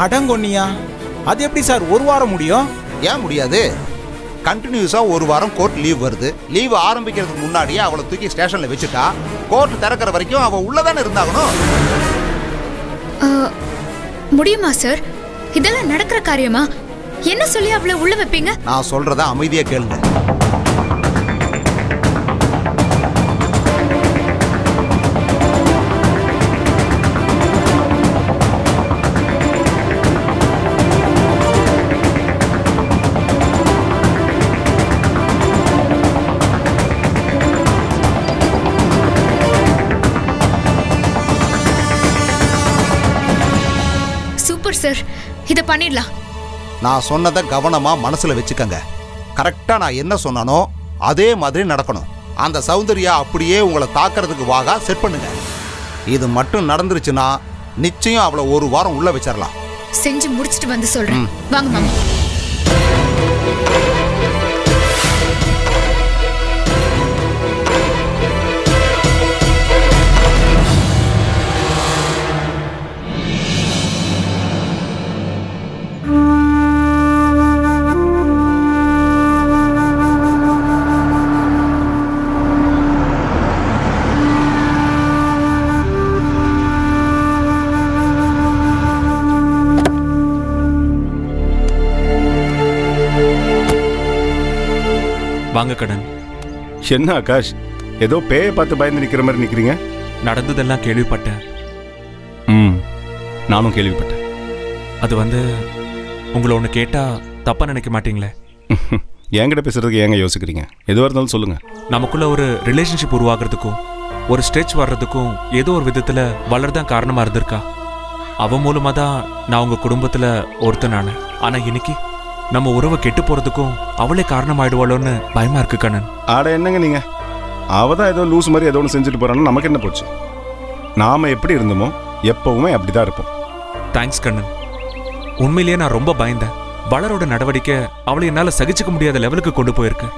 அடங்கொன்னியா அது எப்படி சார் ஒரு வாரம் முடியும்? ஏன் முடியாது? கண்டினியூஸாக ஒரு வாரம் கோர்ட் லீவ் வருது. லீவ் ஆரம்பிக்கிறதுக்கு முன்னாடியே அவளை தூக்கி ஸ்டேஷனில் வச்சுட்டா கோர்ட் திறக்கிற வரைக்கும் அவள் உள்ளதானே இருந்தாகணும்? ஆ, முடியுமா சார்? இதெல்லாம் நடக்கிற காரியமா? என்ன சொல்லி அவளை உள்ள வைப்பீங்க? நான் சொல்றத அமைதியா கேளுங்க. சார் இத பண்ணிடலாம். நான் சொன்னதை கவனமா மனசுல வச்சுக்கங்க. கரெக்டா நான் என்ன சொன்னானோ அதே மாதிரி நடக்கணும். அந்த சௌந்தர்யா அப்படியே உங்களை தாக்குறதுக்கு வாகா செட் பண்ணுங்க. இது மட்டும் நடந்துருச்சுன்னா நிச்சயம் அவளை ஒரு வாரம் உள்ள வச்சிடலாம் செஞ்சு முடிச்சிட்டு வந்து சொல்றேன். வாங்க மாமா. வாங்க கடன் என்ன ஆகாஷ்? ஏதோ பேயை பார்த்து பயந்து நிக்கிற மாதிரி நிக்கிறீங்க? நடந்ததெல்லாம் கேள்விப்பட்டேன். ம் நானும் கேள்விப்பட்டேன். அது வந்து உங்களை ஒன்று கேட்டா தப்பா நினைக்க மாட்டீங்களே? என்கிட்ட பேசுறதுக்கு ஏங்க யோசிக்கிறீங்க? எதுவாக இருந்தாலும் சொல்லுங்க. நமக்குள்ள ஒரு ரிலேஷன்ஷிப் உருவாகிறதுக்கும் ஒரு ஸ்ட்ரெச் வர்றதுக்கும் ஏதோ ஒரு விதத்துல வளர்தான் காரணமா இருந்திருக்கா? அவ மூலமா தான் நான் உங்க குடும்பத்துல ஒருத்தன் நானு. ஆனா இன்னைக்கு நம்ம உறவை கெட்டு போறதுக்கும் அவளே காரணமாயிடுவாளோன்னு பயமா இருக்கு கண்ணன். ஆட என்னங்க நீங்க? அவ தான் ஏதோ லூஸ் மாதிரி ஏதோ ஒன்று செஞ்சுட்டு போறான்னு நமக்கு என்ன போச்சு? நாம எப்படி இருந்தோமோ எப்பவுமே அப்படிதான் இருப்போம். தேங்க்ஸ் கண்ணன். உண்மையிலேயே நான் ரொம்ப பயந்தேன். வளரோட நடவடிக்கை அவளை என்னால சகிச்சுக்க முடியாத லெவலுக்கு கொண்டு போயிருக்கு.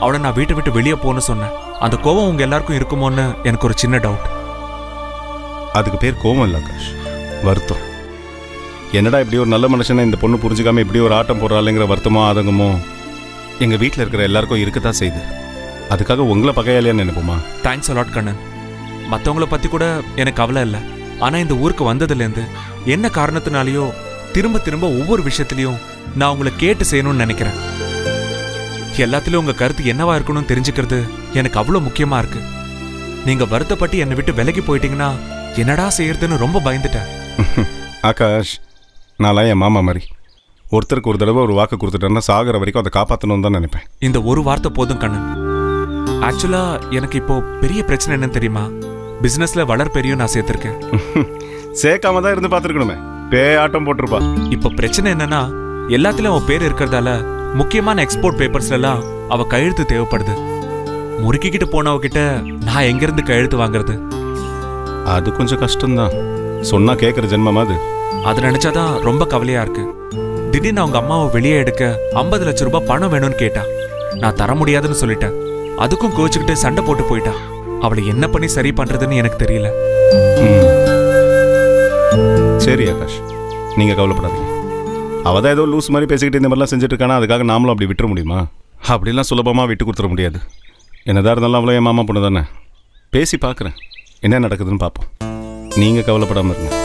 அவளை நான் வீட்டை விட்டு வெளியே போன்னு சொன்னேன். அந்த கோவம் உங்க எல்லாருக்கும் இருக்குமோன்னு எனக்கு ஒரு சின்ன டவுட் அதுக்கு பேர் கோவம் இல்லை ஆகாஷ். வருத்தம். என்னடா இப்படி ஒரு நல்ல மனுஷனை இந்த பொண்ணு புரிஞ்சுக்காம இப்படி ஒரு ஆட்டம் போடுறாளுங்கிற வருத்தமோ ஆதங்கமோ? எங்க வீட்டில் இருக்கிற எல்லாருக்கும் இருக்கத்தான் செய்யுது அதுக்காக உங்களை பகையாளியான்னு நினைப்போமா? Thanks a lot Kannan. மற்றவங்கள பத்தி கூட எனக்கு கவலை இல்லை. ஆனா இந்த ஊருக்கு வந்ததுலேருந்து என்ன காரணத்தினாலேயோ திரும்ப திரும்ப ஒவ்வொரு விஷயத்திலையும் நான் உங்களை கேட்டு செய்யணும்னு நினைக்கிறேன். எல்லாத்துலயும் உங்க கருத்து என்னவா இருக்கணும்னு தெரிஞ்சுக்கிறது எனக்கு அவ்வளோ முக்கியமா இருக்கு. நீங்க வருத்தப்பட்டு என்னை விட்டு விலகி போயிட்டீங்கன்னா என்னடா செய்யறதுன்னு ரொம்ப பயந்துட்டேன். ஆகாஷ் நான்லாம் என் மாமா மாதிரி. ஒருத்தருக்கு ஒரு தடவை ஒரு வாக்கு கொடுத்துட்டேன்னா சாகிற வரைக்கும் அதை காப்பாற்றணும்னு தான் நினைப்பேன். இந்த ஒரு வார்த்தை போதும் கண்ணன். ஆக்சுவலா எனக்கு இப்போ பெரிய பிரச்சனை என்னன்னு தெரியுமா? பிசினஸ்ல வளர் பெரியும் நான் சேர்த்திருக்கேன். சேர்க்காம தான் இருந்து பார்த்துருக்கணுமே. பே ஆட்டம் போட்டிருப்பா. இப்போ பிரச்சனை என்னன்னா எல்லாத்துலயும் அவ பேர் இருக்கிறதால முக்கியமான எக்ஸ்போர்ட் பேப்பர்ஸ்ல எல்லாம் அவ கையெழுத்து தேவைப்படுது. முறுக்கிக்கிட்டு போனவகிட்ட நான் எங்க இருந்து கையெழுத்து வாங்குறது? அது கொஞ்சம் கஷ்டம்தான். சொன்னா கேட்குற ஜென்மமா அது. அதை நினைச்சாதான் ரொம்ப கவலையா இருக்கு. திடீர்னு அவங்க அம்மாவை வெளியே எடுக்க ஐம்பது லட்சம் ரூபாய் பணம் வேணும்னு கேட்டா. நான் தர முடியாதுன்னு சொல்லிட்டேன். அதுக்கும் கோச்சுக்கிட்டு சண்டை போட்டு போயிட்டா. அவளை என்ன பண்ணி சரி பண்றதுன்னு எனக்கு தெரியல. சரி ஆகாஷ். நீங்கள் கவலைப்படாதீங்க. அவள் தான் ஏதோ லூஸ் மாதிரி பேசிக்கிட்டு இந்த மாதிரிலாம் செஞ்சுட்டு இருக்கானா அதுக்காக நாமளும் அப்படி விட்டுற முடியுமா? அப்படிலாம் சுலபமாக விட்டு கொடுத்துட முடியாது. என்னதான் இருந்தாலும் அவ்வளோ என் மாமா பொண்ணு தானே. பேசி பார்க்குறேன். என்ன நடக்குதுன்னு பார்ப்போம். நீங்கள் கவலைப்படாமல் இருங்க.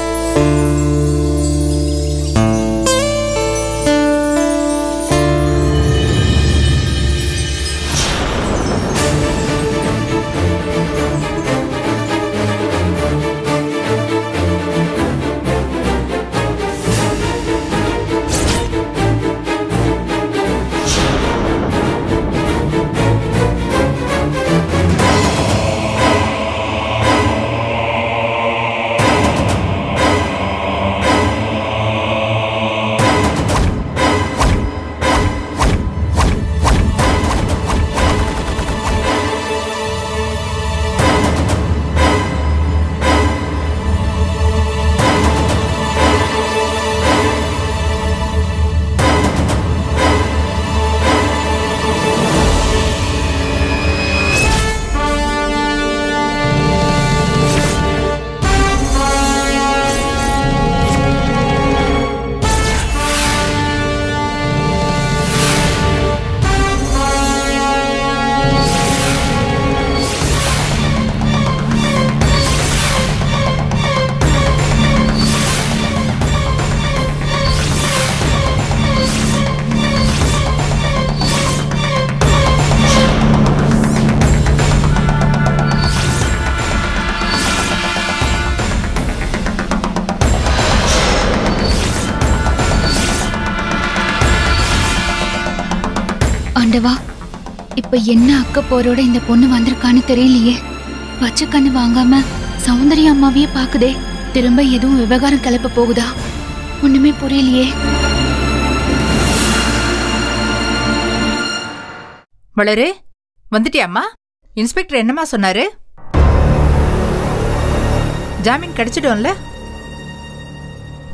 ஆண்டவா இப்ப என்ன அக்க போரோட இந்த பொண்ணு வந்திருக்கான்னு தெரியலையே. பச்சை கண்ணு வாங்காம சௌந்தரிய அம்மாவையே பாக்குதே திரும்ப எதுவும் விவகாரம் கிளப்ப போகுதா? ஒண்ணுமே புரியலையே. வளரு வந்துட்டியாம்மா? இன்ஸ்பெக்டர் என்னம்மா சொன்னாரு? ஜாமீன் கிடைச்சிடும்ல?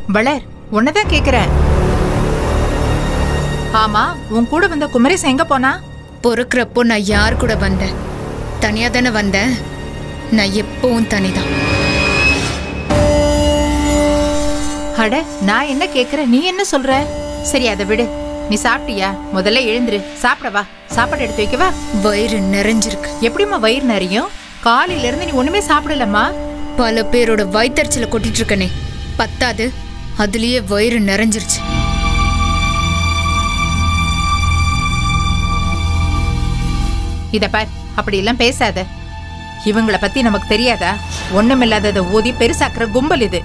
வளர் உன்னதான் கேக்குறேன். ஆமா உன் கூட வந்த குமரேசன் எங்க போனா? பொறுக்கிறப்போ நான் யார் கூட வந்தேன்? தனியா தானே வந்தேன். நான் எப்பவும் தனிதான். அட நான் என்ன கேக்குறேன்? நீ என்ன சொல்ற? சரி அதை விடு. நீ சாப்பிட்டியா? முதல்ல எழுந்துரு. சாப்பிட வா. சாப்பாடு எடுத்து வைக்கவா? வயிறு நிறைஞ்சிருக்கு. எப்படிம்மா வயிறு நிறையும்? காலையில இருந்து நீ ஒண்ணுமே சாப்பிடலம்மா? பல பேரோட வயித்தறிச்சல கொட்டிட்டு இருக்கனே. பத்தாது. அதுலயே வயிறு நிறைஞ்சிருச்சு. இத பார் அப்படி எல்லாம் பேசாத. இவங்கள பத்தி நமக்கு தெரியாதா? ஒண்ணுமில்லாததை ஊதி பெருசாக்குற கும்பல் இது.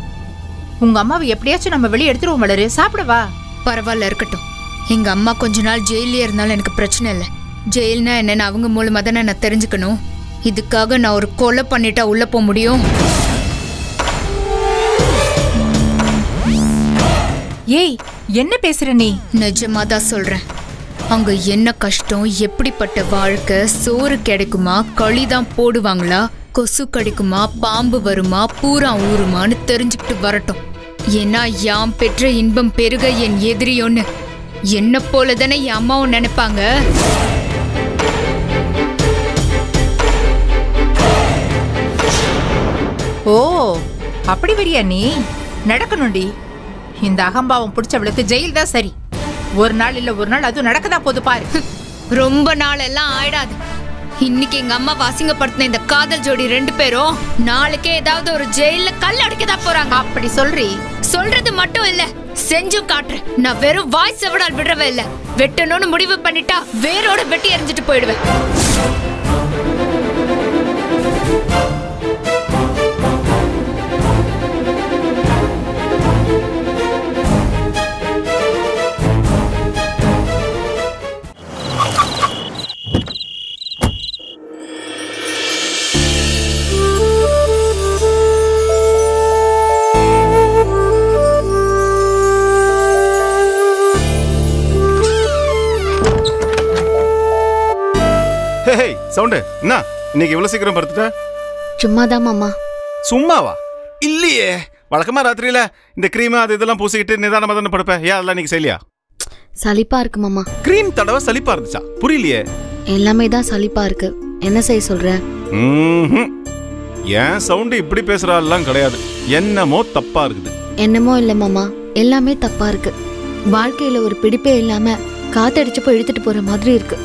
உங்க அம்மாவை எப்படியாச்சும் நம்ம வெளியே எடுத்துருவோம் வளரு. சாப்பிட வா. பரவாயில்ல இருக்கட்டும். எங்க அம்மா கொஞ்ச நாள் ஜெயிலே இருந்தாலும் எனக்கு பிரச்சனை இல்லை. ஜெயில்னா என்னன்னு அவங்க மூலமா தானே நான் தெரிஞ்சுக்கணும். இதுக்காக நான் ஒரு கொலை பண்ணிட்டா உள்ள போக முடியும்? ஏய் என்ன பேசுற நீ? நிஜமா தான் சொல்றேன். அங்க என்ன கஷ்டம் எப்படிப்பட்ட வாழ்க்கை சோறு கிடைக்குமா களி தான் போடுவாங்களா கொசு கிடைக்குமா பாம்பு வருமா பூரா ஊருமான்னு தெரிஞ்சுக்கிட்டு வரட்டும். ஏன்னா யாம் பெற்ற இன்பம் பெருக என் எதிரியோன்னு என்ன போல தானே என் அம்மாவும் நினைப்பாங்க? ஓ அப்படி வரியா நீ? நடக்கணும்டி. இந்த அகம்பாவம் பிடிச்சவளுக்கு ஜெயில் தான் சரி. ஒரு நாள் இல்ல ஒரு நாள் அதுவும் நடக்கதான் போது பாரு. ரொம்ப நாள் எல்லாம் ஆயிடாது. இன்னைக்கு எங்க அம்மா அசிங்கப்படுத்தின இந்த காதல் ஜோடி ரெண்டு பேரும் நாளைக்கே ஏதாவது ஒரு ஜெயில கல் அடிக்கதான் போறாங்க. அப்படி சொல்றி? சொல்றது மட்டும் இல்ல செஞ்சும் காட்டுறேன். நான் வெறும் வாய் செவடால் விடுறவே இல்ல. வெட்டணும்னு முடிவு பண்ணிட்டா வேரோட வெட்டி எறிஞ்சிட்டு போயிடுவேன். Hey sound. என்ன? இன்னைக்கு இவ்வளவு சீக்கிரம் படுத்துட்ட? சும்மாதான் மாமா. சும்மாவா? இல்லையே. வழக்கமா ராத்திரியில இந்த க்ரீம் அது இதெல்லாம் பூசிக்கிட்டு நிதானமா தானே படுப்பேன் ஏன் அதெல்லாம் நீங்க செய்யலையா? சலிப்பா இருக்கு மாமா. க்ரீம் தடவை சலிப்பா இருந்துச்சா? புரியலையே. எல்லாமே தான் சலிப்பா இருக்கு. என்ன செய்ய சொல்ற. ஏன் சவுண்டு இப்படி பேசுறாலாம் கிடையாது. என்னமோ தப்பா இருக்குது. என்னமோ இல்ல மாமா. எல்லாமே தப்பா இருக்கு. வாழ்க்கையில ஒரு பிடிப்பே இல்லாம காத்தடிச்சு போய் இழுத்துட்டு போற மாதிரி இருக்கு.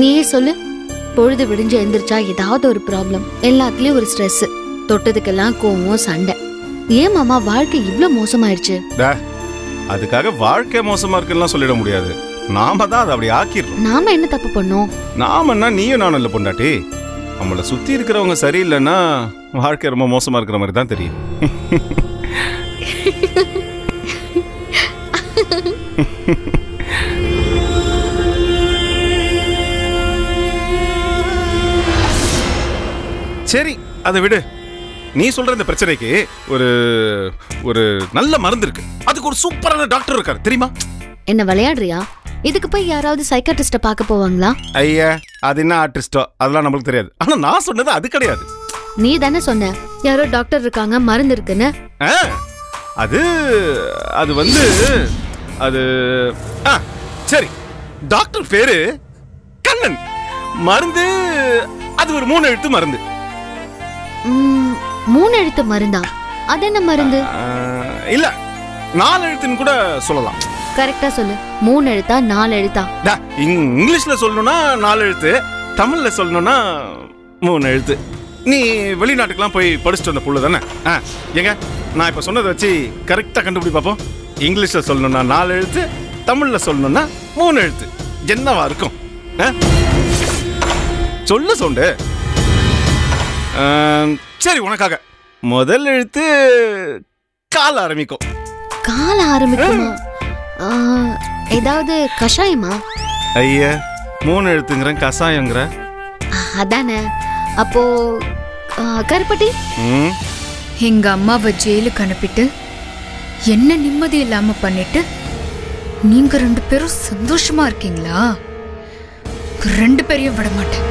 நீயே சொல்லு. பொழுது விடிஞ்சு எந்திரிச்சா ஏதாவது ஒரு ப்ராப்ளம் எல்லாத்துலயும் ஒரு ஸ்ட்ரெஸ் தொட்டதுக்கெல்லாம் கோவம் சண்டை. ஏன் மாமா வாழ்க்கை இவ்ளோ மோசமாயிடுச்சு அதுக்காக வாழ்க்கை மோசமா இருக்குன்னு சொல்லிட முடியாது. நாம தான் அதை அப்படி ஆக்கிடுறோம். நாம என்ன தப்பு பண்ணோம்? நாமன்னா நீயும் நானும் இல்லை பொண்டாட்டி? நம்மளை சுத்தி இருக்கிறவங்க சரியில்லைன்னா வாழ்க்கை ரொம்ப மோசமா இருக்கிற மாதிரி தான் தெரியும். சரி அதை விடு. நீ சொல்ற இந்த பிரச்சனைக்கு ஒரு ஒரு நல்ல மருந்து இருக்கு. அதுக்கு ஒரு சூப்பரான டாக்டர் இருக்காரு. தெரியுமா? என்ன விளையாடுறியா? இதுக்கு போய் யாராவது சைக்காட்ரிஸ்ட பார்க்க போவாங்களா? ஐயா அது என்ன ஆர்டிஸ்டோ அதெல்லாம் நம்மளுக்கு தெரியாது. ஆனா நான் சொன்னது அது கிடையாது. நீ தானே சொன்ன? யாரோ டாக்டர் இருக்காங்க மருந்து இருக்குன்னு. அது அது வந்து அது சரி. டாக்டர் பேரு கண்ணன். மருந்து அது ஒரு மூணு எழுத்து மருந்து. மூணு எழுத்து மருந்தா? அது என்ன மருந்து? இல்ல நாலு எழுத்துன்னு கூட சொல்லலாம். கரெக்டா சொல்லு. மூணு எழுத்தா நாலு எழுத்தா? இங்கிலீஷ்ல சொல்லணும்னா நாலு எழுத்து தமிழ்ல சொல்லணும்னா மூணு எழுத்து. நீ வெளிநாட்டுக்கெல்லாம் போய் படிச்சுட்டு வந்த புள்ள தானே? ஆ ஏங்க நான் இப்போ சொன்னதை வச்சு கரெக்டாக கண்டுபிடி பார்ப்போம் இங்கிலீஷில் சொல்லணும்னா நாலு எழுத்து தமிழில் சொல்லணும்னா மூணு எழுத்து. என்னவா இருக்கும்? சொல்லு சொண்டு சரி உனக்காக. முதல் எழுத்து கால் ஆரம்பிக்கும். கால ஆரம்பிக்குமா? ஏதாவது கஷாயமா? ஐயா மூணு எழுத்துங்கிறேன் கசாயங்கிற அதானே. அப்போ ஆ, கருப்பட்டி? எங்க அம்மாவை ஜெயிலுக்கு அனுப்பிட்டு என்ன நிம்மதி இல்லாம பண்ணிட்டு நீங்க ரெண்டு பேரும் சந்தோஷமா இருக்கீங்களா? ரெண்டு பேரையும் விட மாட்டேன்.